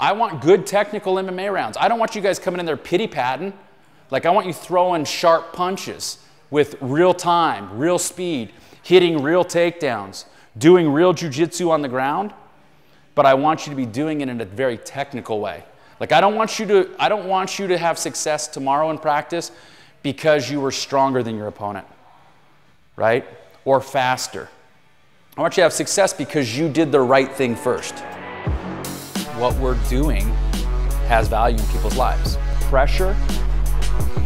I want good technical MMA rounds. I don't want you guys coming in there pity patting. Like, I want you throwing sharp punches with real time, real speed, hitting real takedowns, doing real jujitsu on the ground. But I want you to be doing it in a very technical way. Like, I don't want you to, I don't want you to have success tomorrow in practice because you were stronger than your opponent, right? Or faster. I want you to have success because you did the right thing first. What we're doing has value in people's lives. Pressure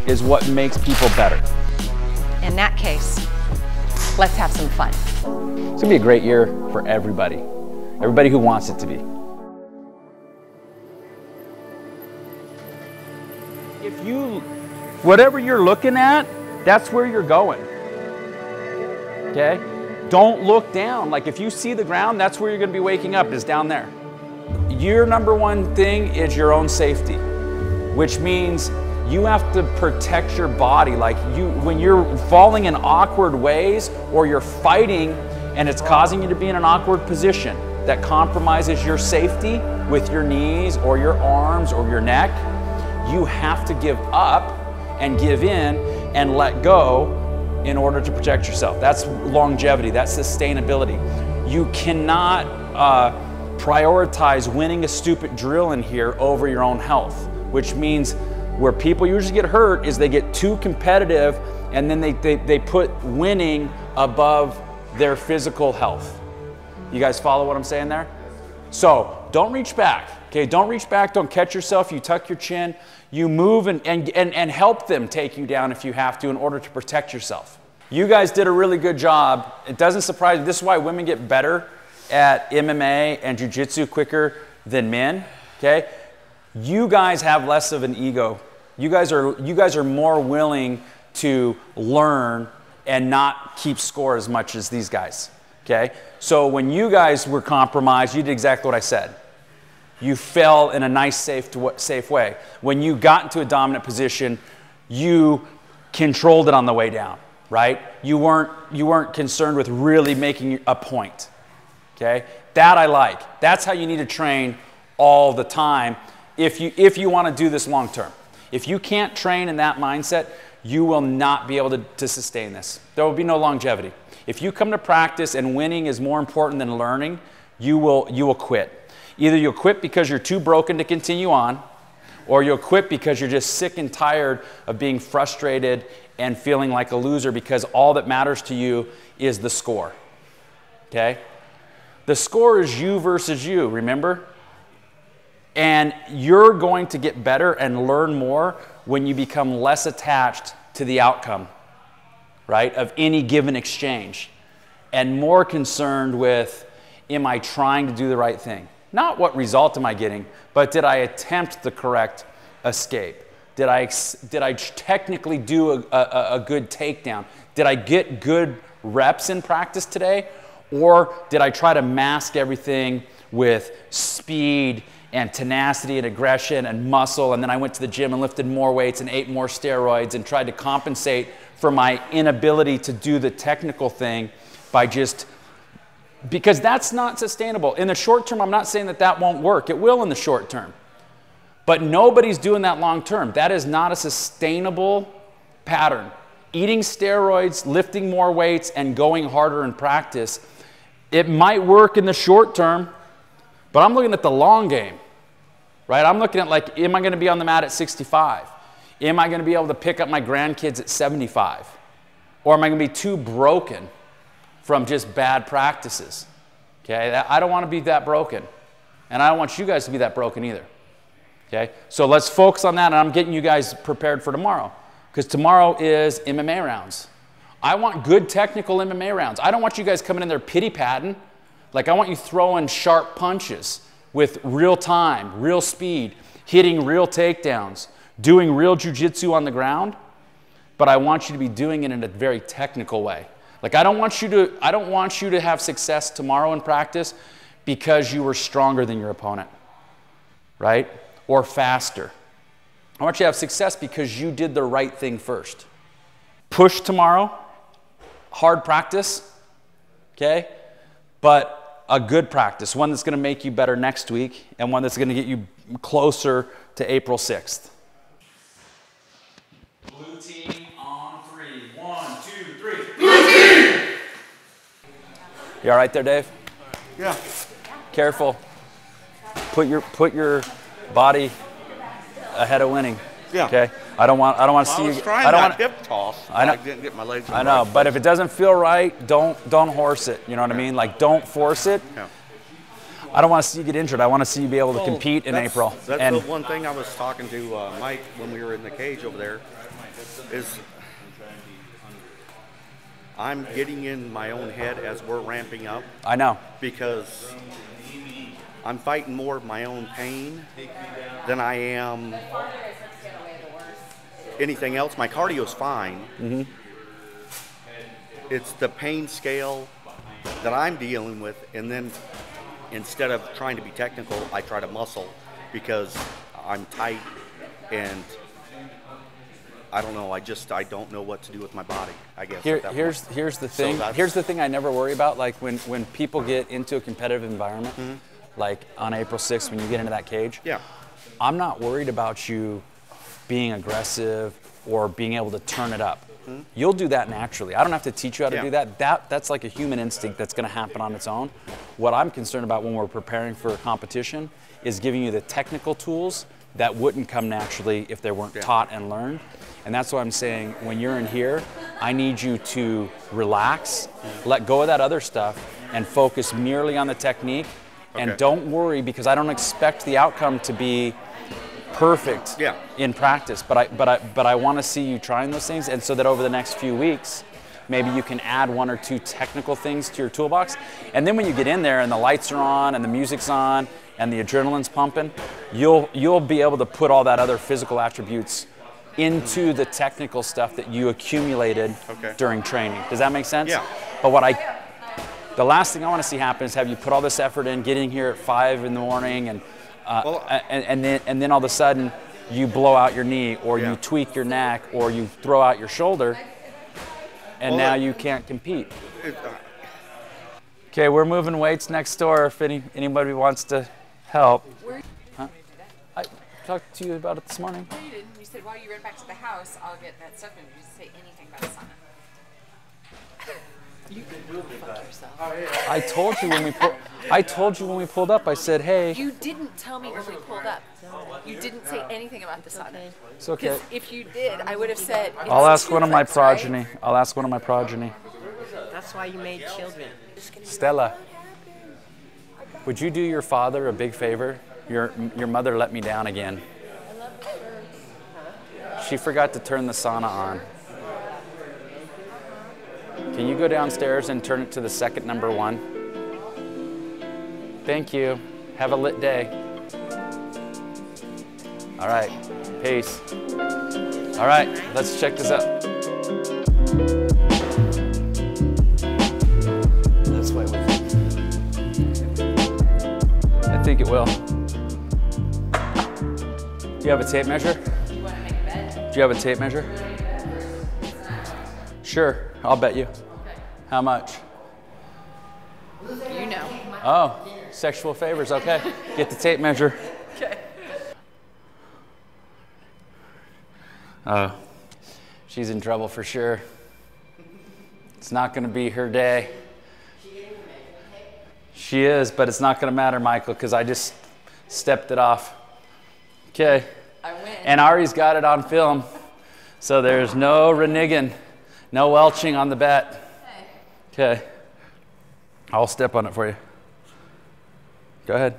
is what makes people better. In that case, let's have some fun. It's gonna be a great year for everybody, everybody who wants it to be. If you, whatever you're looking at, that's where you're going. Okay? Don't look down. Like if you see the ground, that's where you're gonna be waking up, is down there. Your number one thing is your own safety, which means you have to protect your body. Like you, when you're falling in awkward ways or you're fighting and it's causing you to be in an awkward position that compromises your safety with your knees or your arms or your neck, you have to give up and give in and let go in order to protect yourself. That's longevity, that's sustainability. You cannot uh, prioritize winning a stupid drill in here over your own health, which means where people usually get hurt is they get too competitive and then they, they, they put winning above their physical health. You guys follow what I'm saying there? So don't reach back, okay? Don't reach back, don't catch yourself, you tuck your chin, you move and, and, and, and help them take you down if you have to in order to protect yourself. You guys did a really good job. It doesn't surprise me. This is why women get better at MMA and jujitsu quicker than men, okay? You guys have less of an ego. You guys are, you guys are more willing to learn and not keep score as much as these guys, okay? So when you guys were compromised, you did exactly what I said. You fell in a nice, safe, to safe way. When you got into a dominant position, you controlled it on the way down, right? You weren't, you weren't concerned with really making a point, okay? That I like. That's how you need to train all the time if you, if you want to do this long term. If you can't train in that mindset, you will not be able to, to sustain this. There will be no longevity. If you come to practice and winning is more important than learning, you will, you will quit. Either you'll quit because you're too broken to continue on, or you'll quit because you're just sick and tired of being frustrated and feeling like a loser because all that matters to you is the score. Okay? The score is you versus you, remember? And you're going to get better and learn more when you become less attached to the outcome, right, of any given exchange, and more concerned with, am I trying to do the right thing? Not what result am I getting, but did I attempt the correct escape? Did I, did I technically do a, a, a good takedown? Did I get good reps in practice today? Or did I try to mask everything with speed and tenacity and aggression and muscle. And then I went to the gym and lifted more weights and ate more steroids and tried to compensate for my inability to do the technical thing by just because that's not sustainable. In the short term, I'm not saying that that won't work. It will in the short term. But nobody's doing that long term. That is not a sustainable pattern. Eating steroids, lifting more weights, and going harder in practice, it might work in the short term, but I'm looking at the long game right? I'm looking at like, am I going to be on the mat at 65? Am I going to be able to pick up my grandkids at 75? Or am I going to be too broken from just bad practices? Okay, I don't want to be that broken. And I don't want you guys to be that broken either. Okay, so let's focus on that, and I'm getting you guys prepared for tomorrow. Because tomorrow is MMA rounds. I want good technical MMA rounds. I don't want you guys coming in there pity patting. Like, I want you throwing sharp punches with real time, real speed, hitting real takedowns, doing real jujitsu on the ground, but I want you to be doing it in a very technical way. Like I don't want you to I don't want you to have success tomorrow in practice because you were stronger than your opponent. Right? Or faster. I want you to have success because you did the right thing first. Push tomorrow, hard practice, okay? But a good practice, one that's going to make you better next week, and one that's going to get you closer to April 6th. Blue team on three. One, two, three. Blue team! You all right there, Dave? Yeah. Careful. Put your put your body ahead of winning. Yeah. Okay. I don't want I don't want to I see was you. trying I don't want. hip toss. I know. I didn't get my legs. I know, right but if it doesn't feel right, don't don't horse it. You know what I mean? Like don't force it. Yeah. I don't want to see you get injured. I want to see you be able to Well, compete in that's- April. That's and the one thing I was talking to uh, Mike when we were in the cage over there. Is I'm getting in my own head as we're ramping up I know. because I'm fighting more of my own pain than I am anything else. My cardio's fine. Mm-hmm. It's the pain scale that I'm dealing with, and then instead of trying to be technical, I try to muscle because I'm tight and I don't know. I just I don't know what to do with my body. I guess. Here, here's point. here's the thing. that's- here's the thing I never worry about. Like when when people get into a competitive environment, like on April 6th when you get into that cage. Yeah. I'm not worried about you being aggressive or being able to turn it up. Mm-hmm. You'll do that naturally. I don't have to teach you how to? Yeah. do that. That that's like a human instinct that's going to happen on its own. What I'm concerned about when we're preparing for a competition is giving you the technical tools that wouldn't come naturally if they weren't Yeah. taught and learned. And that's why I'm saying when you're in here, I need you to relax, mm-hmm. let go of that other stuff, and focus merely on the technique. And don't worry because I don't expect the outcome to be perfect Yeah. in practice. But I but I but I want to see you trying those things, and so that over the next few weeks, maybe you can add one or two technical things to your toolbox. And then when you get in there and the lights are on and the music's on and the adrenaline's pumping, you'll you'll be able to put all that other physical attributes into the technical stuff that you accumulated Okay. during training. Does that make sense? Yeah. But what I the last thing I want to see happen is have you put all this effort in, getting here at five in the morning, and uh, Well, and, and then and then all of a sudden you blow out your knee, or Yeah. you tweak your neck, or you throw out your shoulder, and Well, now it- you can't compete. It, uh, Okay, we're moving weights next door. If any anybody wants to help, huh? I talked to you about it this morning. You didn't. You said while you ran back to the house, I'll get that stuff and you didn't say anything about sauna. Oh, I told you when we pull, I told you when we pulled up. I said, hey, You didn't tell me when we pulled up. You didn't say anything about the sauna. it's okay. If you did, I would have said. I'll ask one of my clicks, right?" progeny. I'll ask one of my progeny. That's why you made children. Stella, would you do your father a big favor? Your, your mother let me down again. She forgot to turn the sauna on. Can you go downstairs and turn it to the second number one? Thank you. Have a lit day. All right. Peace. All right. Let's check this out. This way with I think it will. Do you have a tape measure? Do you have a tape measure? Sure, I'll bet you. How much? You know. Oh, sexual favors. Okay, get the tape measure. Okay. Oh, she's in trouble for sure. It's not going to be her day. She is, but it's not going to matter, Michael, because I just stepped it off. Okay. I win. And Ari's got it on film. So there's no reneging, no welching on the bet. Okay. I'll step on it for you. Go ahead.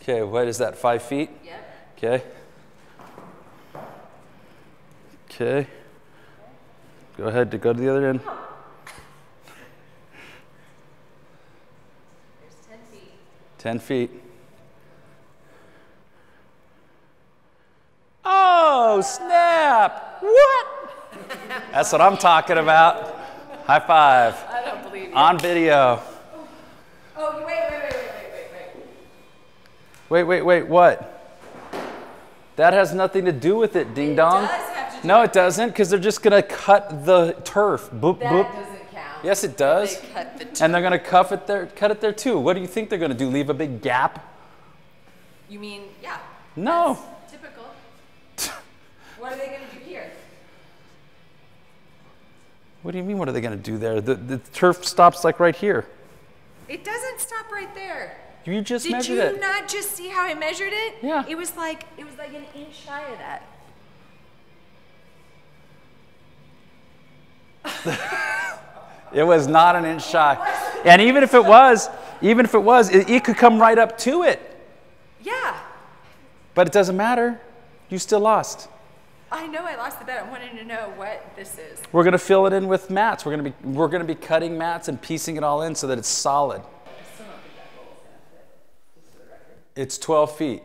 Okay, what is that, five feet? Yep. Okay. Okay. Go ahead to go to the other end. There's 10 feet. 10 feet. Oh, snap! What? That's what I'm talking about. High five. I don't believe you. On video. oh, wait, wait, wait, wait, wait, wait, wait. Wait, wait, wait, what? That has nothing to do with it, ding dong. It does have to No, it doesn't, because they're just gonna cut the turf. Boop, That boop. doesn't count. Yes, it does. They cut the turf. And they're gonna cuff it there, cut it there too. What do you think they're gonna do? Leave a big gap? You mean, yeah. No. that's Typical. what are they gonna do here? What do you mean? What are they gonna do there? The, the turf stops like right here. It doesn't stop right there. You just Did measured you it. not just see how I measured it? Yeah. It was like it was like an inch shy of that. It was not an inch shy. And even if it was, even if it was, it, it could come right up to it. Yeah. But it doesn't matter. You still lost. I know I lost the bet. I wanted to know what this is. We're gonna fill it in with mats. We're gonna be we're gonna be cutting mats and piecing it all in so that it's solid. It's 12 feet.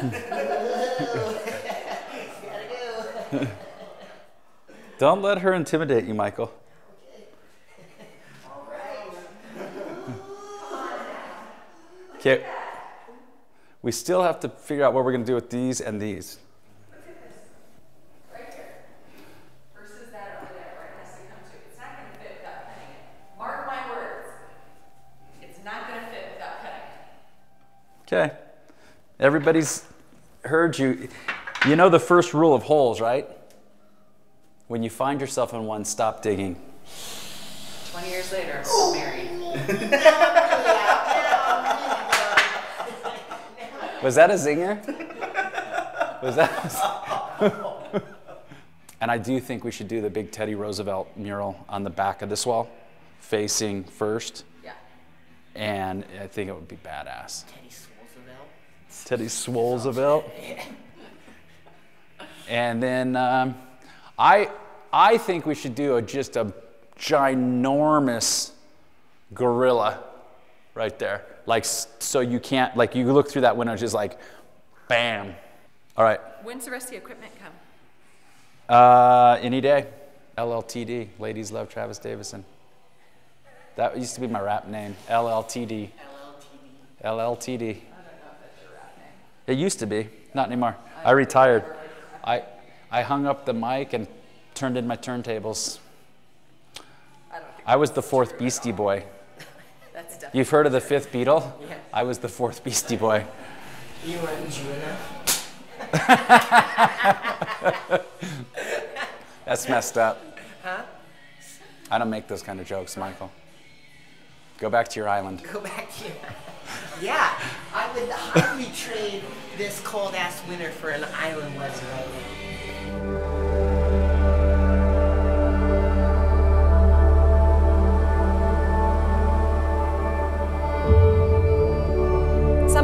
Don't let her intimidate you, Michael. Okay. We still have to figure out what we're going to do with these and these. Right here. Versus that over there where it has to come to. It's not going to fit without cutting it. Mark my words. It's not going to fit without cutting it. Okay. Everybody's heard you. You know the first rule of holes, right? When you find yourself in one, stop digging. 20 years later, I'm still married. Was that a zinger? Was that? and I do think we should do the big Teddy Roosevelt mural on the back of this wall, facing first. Yeah. And I think it would be badass. Teddy Roosevelt. Teddy Swoelsevelt. And then um, I, I think we should do a, just a ginormous gorilla right there. Like, so you can't, like, you look through that window, just like, bam. All right. When's the rest of the equipment come? Uh, any day. LLTD. Ladies love Travis Davison. That used to be my rap name. LLTD. LLTD. LLTD. It used to be, not anymore. I retired. I, I hung up the mic and turned in my turntables. I don't think I was the fourth Beastie Boy. That's definitely. You've heard of the fifth Beatle? I was the fourth Beastie Boy. You weren't Jew. That's messed up. Huh? I don't make those kind of jokes, Michael. Go back to your island. Go back to your. Yeah, I would highly trade this cold ass winter for an island weather right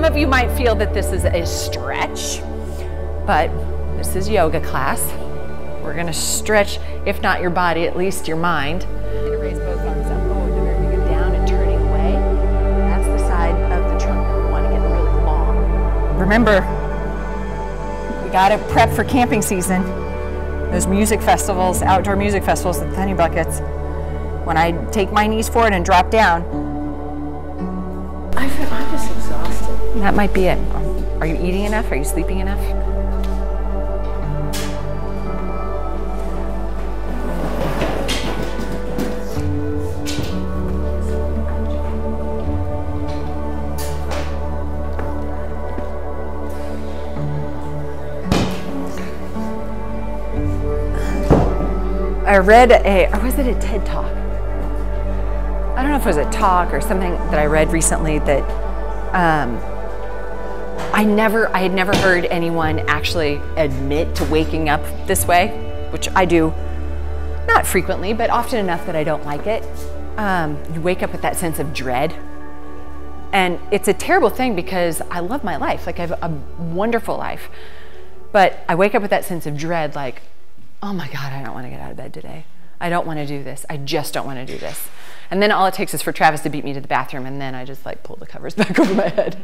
of you might feel that this is a stretch, but this is yoga class. We're going to stretch, if not your body, at least your mind. Raise both arms up. Oh, the very beginning, down and turning away. That's the side of the trunk that we want to get really long. Remember, we got to prep for camping season. Those music festivals, outdoor music festivals the Honey Buckets. When I take my knees forward and drop down, That might be it. Are you eating enough? Are you sleeping enough? I read a, or was it a TED Talk? I don't know if it was a talk or something that I read recently that um, I never, I had never heard anyone actually admit to waking up this way, which I do not frequently, but often enough that I don't like it. Um, you wake up with that sense of dread. And it's a terrible thing because I love my life. Like I have a wonderful life. But I wake up with that sense of dread, like, oh my God, I don't want to get out of bed today. I don't want to do this. I just don't want to do this. And then all it takes is for Travis to beat me to the bathroom, and then I just like pull the covers back over my head.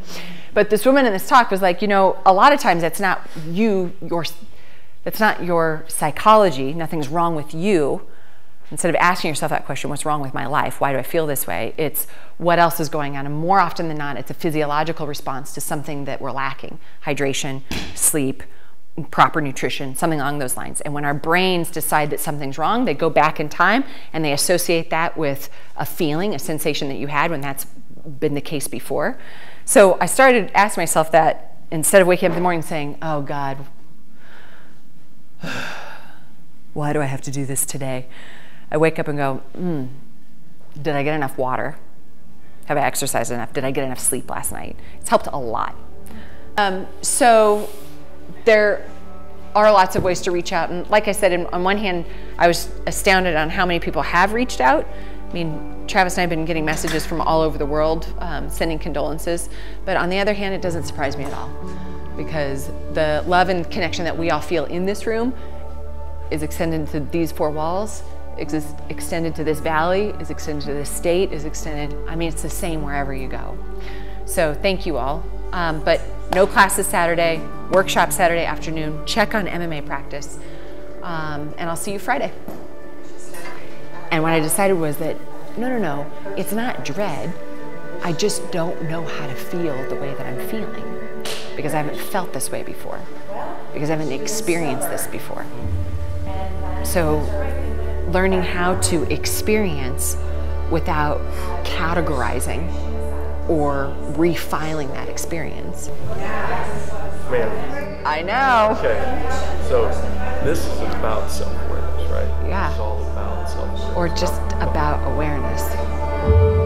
But this woman in this talk was like, you know, a lot of times that's not you, your, that's not your psychology. Nothing's wrong with you. instead of asking yourself that question, what's wrong with my life? Why do I feel this way? It's what else is going on? And more often than not, it's a physiological response to something that we're lacking hydration, sleep, proper nutrition, something along those lines. And when our brains decide that something's wrong, they go back in time and they associate that with a feeling, a sensation that you had when that's been the case before. So I started asking myself that instead of waking up in the morning saying, oh God, why do I have to do this today? I wake up and go, hmm, did I get enough water? Have I exercised enough? Did I get enough sleep last night? It's helped a lot. Um, so there are lots of ways to reach out. And like I said, in, on one hand, I was astounded on how many people have reached out. I mean, Travis and I have been getting messages from all over the world um, sending condolences. But on the other hand, it doesn't surprise me at all because the love and connection that we all feel in this room is extended to these four walls, is extended to this valley, is extended to this state, is extended, I mean, it's the same wherever you go. So thank you all. Um, but no classes Saturday, workshop Saturday afternoon. Check on MMA practice. Um, and I'll see you Friday. And what I decided was that no, no, no, it's not dread. I just don't know how to feel the way that I'm feeling because I haven't felt this way before, because I haven't experienced this before. So, learning how to experience without categorizing or refiling that experience. Man. I know. Okay. So this is about self awareness, right? Yeah. It's all about self awareness. Or just about awareness.